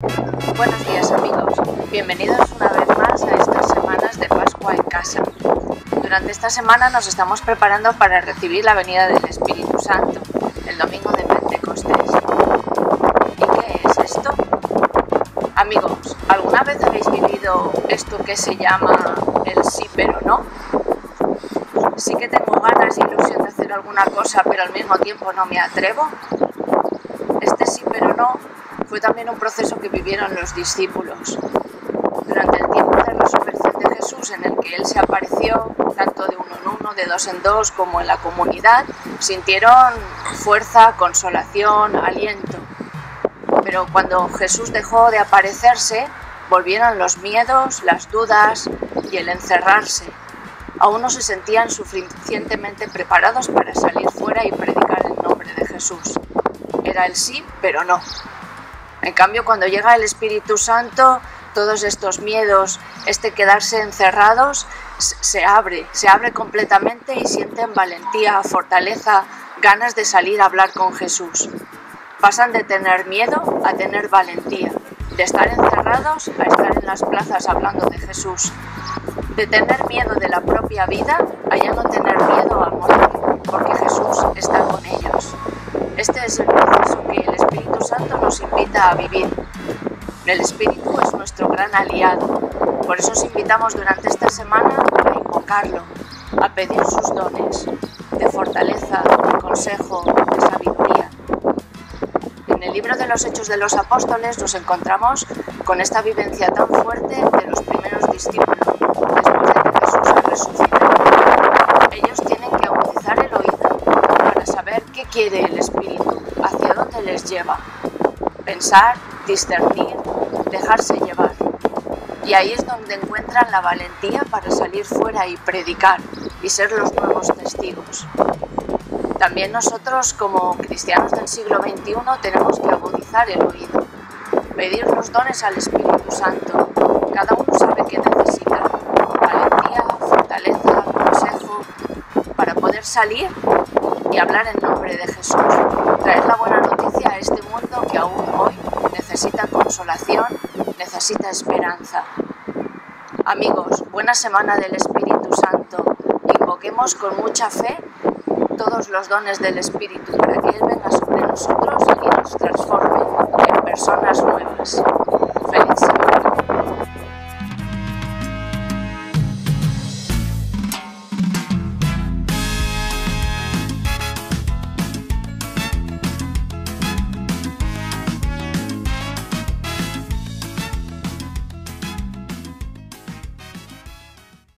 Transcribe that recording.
Buenos días amigos, bienvenidos una vez más a estas semanas de Pascua en casa. Durante esta semana nos estamos preparando para recibir la venida del Espíritu Santo, el domingo de Pentecostés. ¿Y qué es esto? Amigos, ¿alguna vez habéis vivido esto que se llama el sí pero no? Sí que tengo ganas y ilusión de hacer alguna cosa, pero al mismo tiempo no me atrevo. Este sí pero no fue también un proceso que vivieron los discípulos. Durante el tiempo de resurrección de Jesús, en el que Él se apareció, tanto de uno en uno, de dos en dos, como en la comunidad, sintieron fuerza, consolación, aliento. Pero cuando Jesús dejó de aparecerse, volvieron los miedos, las dudas y el encerrarse. Aún no se sentían suficientemente preparados para salir fuera y predicar el nombre de Jesús. Era el sí, pero no. En cambio, cuando llega el Espíritu Santo, todos estos miedos, este quedarse encerrados, se abre, se abre completamente y sienten valentía, fortaleza, ganas de salir a hablar con Jesús. Pasan de tener miedo a tener valentía, de estar encerrados a estar en las plazas hablando de Jesús, de tener miedo de la propia vida a ya no tener miedo a morir, porque Jesús está con ellos. Este es el proceso que el Espíritu Santo nos invita a vivir. El Espíritu es nuestro gran aliado. Por eso os invitamos durante esta semana a invocarlo, a pedir sus dones de fortaleza, de consejo, de sabiduría. En el libro de los Hechos de los Apóstoles nos encontramos con esta vivencia tan fuerte de los primeros discípulos después de que Jesús ha resucitado. Ellos tienen que agudizar el oído para saber qué quiere el Espíritu les lleva. Pensar, discernir, dejarse llevar. Y ahí es donde encuentran la valentía para salir fuera y predicar y ser los nuevos testigos. También nosotros como cristianos del siglo XXI tenemos que agudizar el oído, pedir los dones al Espíritu Santo. Cada uno sabe qué necesita, valentía, fortaleza, consejo, para poder salir y hablar en nombre de Jesús, traer la buena noticia a este mundo que aún hoy necesita consolación, necesita esperanza. Amigos, buena semana del Espíritu Santo. Invoquemos con mucha fe todos los dones del Espíritu para que Él venga sobre nosotros